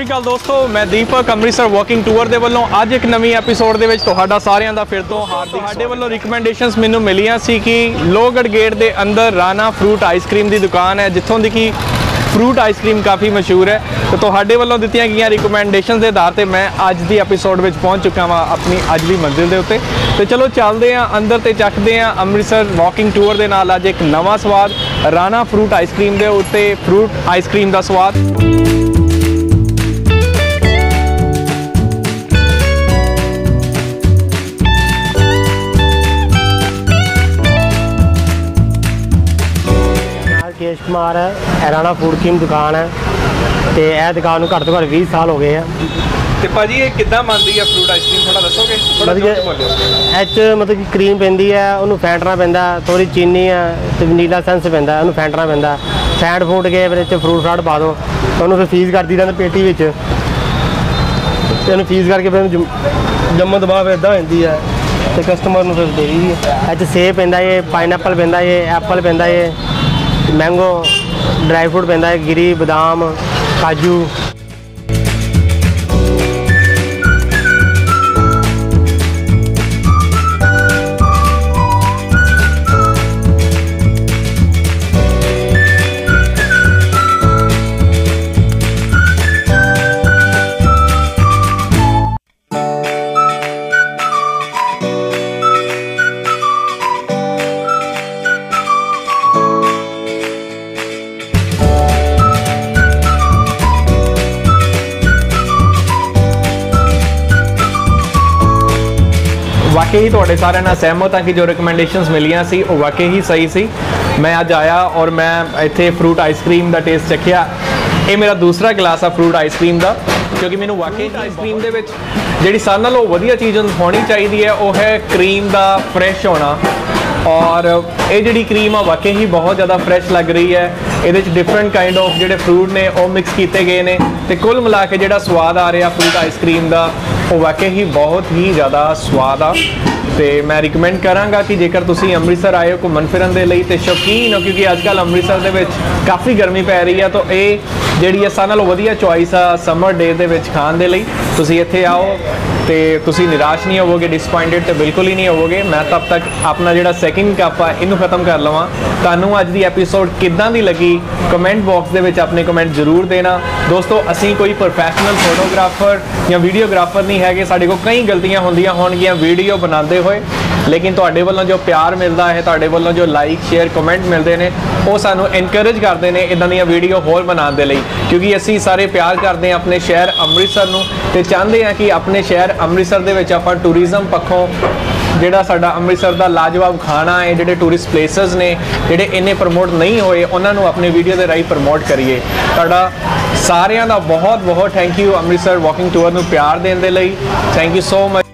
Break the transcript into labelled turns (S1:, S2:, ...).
S1: ਸ਼੍ਰੀ ਅਕਾਲ ਦੋਸਤੋ ਮੈਂ ਦੀਪਕ Amritsar walking tour ਦੇ ਵੱਲੋਂ ਅੱਜ ਇੱਕ ਨਵੀਂ ਐਪੀਸੋਡ ਦੇ ਵਿੱਚ ਤੁਹਾਡਾ ਸਾਰਿਆਂ ਦਾ ਫਿਰ ਤੋਂ ਹਾਰਦਿਕ ਸਾਡੇ ਵੱਲੋਂ ਰਿਕਮੈਂਡੇਸ਼ਨਸ ਮੈਨੂੰ ਮਿਲੀਆਂ ਸੀ ਕਿ ਲੋਗੜ ਗੇਟ ਦੇ ਅੰਦਰ ਰਾਣਾ ਫਰੂਟ ਆਈਸਕ੍ਰੀਮ ਦੀ ਦੁਕਾਨ ਹੈ ਜਿੱਥੋਂ ਦੀ ਕਿ ਫਰੂਟ ਆਈਸਕ੍ਰੀਮ ਕਾਫੀ ਮਸ਼ਹੂਰ ਹੈ। ਤੇ ਤੁਹਾਡੇ ਵੱਲੋਂ ਦਿੱਤੀਆਂ ਗਈਆਂ ਰਿਕਮੈਂਡੇਸ਼ਨਸ ਦੇ ਆਧਾਰ ਤੇ ਮੈਂ ਅੱਜ ਦੀ ਐਪੀਸੋਡ ਵਿੱਚ ਪਹੁੰਚ ਚੁੱਕਾ ਹਾਂ ਆਪਣੀ ਅੱਜ ਦੀ ਮੰਜ਼ਿਲ ਦੇ ਉੱਤੇ। ਤੇ ਚਲੋ ਚੱਲਦੇ ਹਾਂ ਅੰਦਰ ਤੇ ਚੱਖਦੇ ਹਾਂ ਅੰਮ੍ਰਿਤਸਰ ਵਾਕਿੰਗ ਟੂਰ ਦੇ ਨਾਲ ਅੱਜ ਇੱਕ ਨਵਾਂ ਸਵਾਦ ਰਾਣਾ ਫਰੂਟ ਆਈਸਕ੍ਰੀਮ ਦੇ ਉੱਤੇ ਫਰੂਟ ਆਈਸਕ੍ਰੀਮ ਦਾ ਸਵਾਦ।
S2: ਨਾਲ ਕੇਸ਼ ਕੁਮਾਰ ਹੈ ਐਰਾਣਾ ਫੂਡ ਕੀਮ ਦੁਕਾਨ ਹੈ ਤੇ ਇਹ ਦੁਕਾਨ ਨੂੰ ਘੱਟ ਤੋਂ ਘੱਟ 20 ਸਾਲ ਹੋ ਗਏ ਆ।
S1: ਤੇ ਭਾਜੀ ਇਹ ਕਿੱਦਾਂ ਬਣਦੀ ਹੈ ਫਰੂਟ ਆਈਸਕ੍ਰੀਮ ਥੋੜਾ ਦੱਸੋਗੇ? ਥੋੜਾ ਜੋਰ ਬੋਲਿਓ।
S2: ਇਹ 'ਚ ਮਤਲਬ ਕਿ ਕਰੀਮ ਪੈਂਦੀ ਹੈ ਉਹਨੂੰ ਫੈਂਟਣਾ ਪੈਂਦਾ ਥੋੜੀ ਚੀਨੀ ਹੈ ਤੇ ਵਨੀਲਾ ਸੈਂਸ ਪੈਂਦਾ ਉਹਨੂੰ ਫੈਂਟਣਾ ਪੈਂਦਾ। ਫੈਂਟ ਫੂਟ ਕੇ ਫਿਰ ਇਹ 'ਚ ਫਰੂਟ ਫਰਾਟ ਪਾ ਦਿਓ ਤੇ ਉਹਨੂੰ ਫਿਰ ਫੀਸ ਕਰਦੀ ਰਹਿੰਦੇ ਪੇਟੀ ਵਿੱਚ। ਤੇ ਉਹਨੂੰ ਫੀਸ ਕਰਕੇ ਫਿਰ ਉਹਨੂੰ ਜੰਮ- ਜੰਮਣ ਤੋਂ ਬਾਅਦ ਇਦਾਂ ਹੋ ਜਾਂਦੀ ਹੈ ਤੇ ਕਸਟਮਰ ਨੂੰ ਫਿਰ ਦੇ ਦੀ ਇਹ 'ਚ ਸੇਬ ਪੈਂਦਾ ਇਹ ਪਾਈਨਐਪਲ ਪੈਂਦਾ ਇਹ ਐਪਲ ਪੈਂਦਾ ਇਹ ਮੈਂਗੋ ਡਰਾਈ ਫਰੂਟ ਪੈਂਦਾ ਹੈ ਗਿਰੀ ਬਦਾਮ ਕਾਜੂ।
S1: ਵਾਕਈ ਹੀ ਤੁਹਾਡੇ ਸਾਰਿਆਂ ਨਾਲ ਸਹਿਮਤ ਹਾਂ ਕਿ ਜੋ ਰეკਮੈਂਡੇਸ਼ਨਸ ਮਿਲੀਆਂ ਸੀ, ਉਹ ਵਾਕਈ ਹੀ ਸਹੀ ਸੀ। ਮੈਂ ਅੱਜ ਆਇਆ ਔਰ ਮੈਂ ਇੱਥੇ ਫਰੂਟ ਆਈਸਕ੍ਰੀਮ ਦਾ ਟੇਸਟ ਚੱਖਿਆ। ਇਹ ਮੇਰਾ ਦੂਸਰਾ ਗਲਾਸ ਆ ਫਰੂਟ ਆਈਸਕ੍ਰੀਮ ਦਾ, ਕਿਉਂਕਿ ਮੈਨੂੰ ਵਾਕਈ ਆਈਸਕ੍ਰੀਮ ਦੇ ਵਿੱਚ ਜਿਹੜੀ ਸਾਰਿਆਂ ਨਾਲੋਂ ਵਧੀਆ ਚੀਜ਼ ਹੋਣੀ ਚਾਹੀਦੀ ਹੈ, ਉਹ ਹੈ ਕਰੀਮ ਦਾ ਫਰੈਸ਼ ਹੋਣਾ। ਔਰ ਇਹ ਜਿਹੜੀ ਕਰੀਮ ਆ, ਵਾਕਈ ਹੀ ਬਹੁਤ ਜ਼ਿਆਦਾ ਫਰੈਸ਼ ਲੱਗ ਰਹੀ ਹੈ। ਇਹਦੇ ਚ ਡਿਫਰੈਂਟ ਕਾਈਂਡ ਆਫ ਜਿਹੜੇ ਫਰੂਟ ਨੇ, ਉਹ ਮਿਕਸ ਕੀਤੇ ਗਏ ਨੇ ਤੇ ਕੁੱਲ ਮਿਲਾ ਕੇ ਜਿਹੜਾ ਸਵਾਦ ਆ ਰਿਹਾ ਫਰੂਟ ਆਈਸਕ੍ਰੀਮ ਦਾ, ਉਹ ਵਾਕਈ ਹੀ ਬਹੁਤ ਹੀ ਜ਼ਿਆਦਾ ਸਵਾਦ ਆ। ਤੇ ਮੈਂ ਰეკਮੈਂਡ ਕਰਾਂਗਾ ਕਿ ਜੇਕਰ ਤੁਸੀਂ ਅੰਮ੍ਰਿਤਸਰ ਆਏ ਹੋ ਘੁੰਮਣ ਫਿਰਨ ਦੇ ਲਈ, ਤੇ ਸ਼ੌਕੀਨ ਹੋ, ਕਿਉਂਕਿ ਅੱਜ ਕੱਲ ਅੰਮ੍ਰਿਤਸਰ ਦੇ ਵਿੱਚ ਕਾਫੀ ਗਰਮੀ ਪੈ ਰਹੀ ਆ, ਤਾਂ ਇਹ ਜਿਹੜੀ ਹੈ ਸਾਰਿਆਂ ਨਾਲੋਂ ਵਧੀਆ ਚੁਆਇਸ ਆ ਸਮਰ ਡੇ ਦੇ ਵਿੱਚ ਖਾਣ ਦੇ ਲਈ। ਤੁਸੀਂ ਇੱਥੇ ਆਓ ਤੇ ਤੁਸੀਂ ਨਿਰਾਸ਼ ਨਹੀਂ ਹੋਵੋਗੇ ਡਿਸਪਾਇੰਟਡ ਤੇ ਬਿਲਕੁਲ ਹੀ ਨਹੀਂ ਹੋਵੋਗੇ। ਮੈਂ ਤਬ ਤੱਕ ਆਪਣਾ ਜਿਹੜਾ ਸੈਕਿੰਡ ਕੱਪ ਆ, ਇਹਨੂੰ ਖਤਮ ਕਰ ਲਵਾਂ। ਤੁਹਾਨੂੰ ਅੱਜ ਦੀ ਐਪੀਸੋਡ ਕਿੱਦਾਂ ਦੀ ਲੱਗੀ? ਕਮੈਂਟ ਬਾਕਸ ਦੇ ਵਿੱਚ ਆਪਣੇ ਕਮੈਂਟ ਜ਼ਰੂਰ ਦੇਣਾ। ਦੋਸਤੋ, ਅਸੀਂ ਕੋਈ ਪ੍ਰੋਫੈਸ਼ਨਲ ਫੋਟੋਗ੍ਰਾਫਰ ਜਾਂ ਵੀਡੀਓਗ੍ਰਾਫਰ ਨਹੀਂ ਹੈਗੇ। ਸਾਡੇ ਕੋਲ ਕਈ ਗਲਤੀਆਂ ਹੁੰਦੀਆਂ ਹੋਣਗੀਆਂ ਵੀਡੀਓ ਬਣਾਉਂਦੇ ਹੋਏ। ਲੇਕਿਨ ਤੁਹਾਡੇ ਵੱਲੋਂ ਜੋ ਪਿਆਰ ਮਿਲਦਾ ਹੈ, ਤੁਹਾਡੇ ਵੱਲੋਂ ਜੋ ਲਾਈਕ ਸ਼ੇਅਰ ਕਮੈਂਟ ਮਿਲਦੇ ਨੇ, ਉਹ ਸਾਨੂੰ ਐਨਕਰੇਜ ਕਰਦੇ ਨੇ ਇਦਾਂ ਦੀਆਂ ਵੀਡੀਓ ਹੋਰ ਬਣਾਉਣ ਦੇ ਲਈ। ਕਿਉਂਕਿ ਅਸੀਂ ਸਾਰੇ ਪਿਆਰ ਕਰਦੇ ਹਾਂ ਆਪਣੇ ਸ਼ਹਿਰ ਅੰਮ੍ਰਿਤਸਰ ਨੂੰ ਤੇ ਚਾਹੁੰਦੇ ਹਾਂ ਕਿ ਆਪਣੇ ਸ਼ਹਿਰ ਅੰਮ੍ਰਿਤਸਰ ਦੇ ਵਿੱਚ ਆਪਾਂ ਟੂਰਿਜ਼ਮ ਪੱਖੋਂ ਜਿਹੜਾ ਸਾਡਾ ਅੰਮ੍ਰਿਤਸਰ ਦਾ ਲਾਜਵਾਬ ਖਾਣਾ ਹੈ, ਜਿਹੜੇ ਟੂਰਿਸਟ ਪਲੇਸਸ ਨੇ, ਜਿਹੜੇ ਇੰਨੇ ਪ੍ਰਮੋਟ ਨਹੀਂ ਹੋਏ, ਉਹਨਾਂ ਨੂੰ ਆਪਣੇ ਵੀਡੀਓ ਦੇ ਰਾਹੀਂ ਪ੍ਰਮੋਟ ਕਰੀਏ। ਤੁਹਾਡਾ ਸਾਰਿਆਂ ਦਾ ਬਹੁਤ ਬਹੁਤ thank you Amritsar walking tour ਨੂੰ ਪਿਆਰ ਦੇਣ ਦੇ ਲਈ। Thank you so much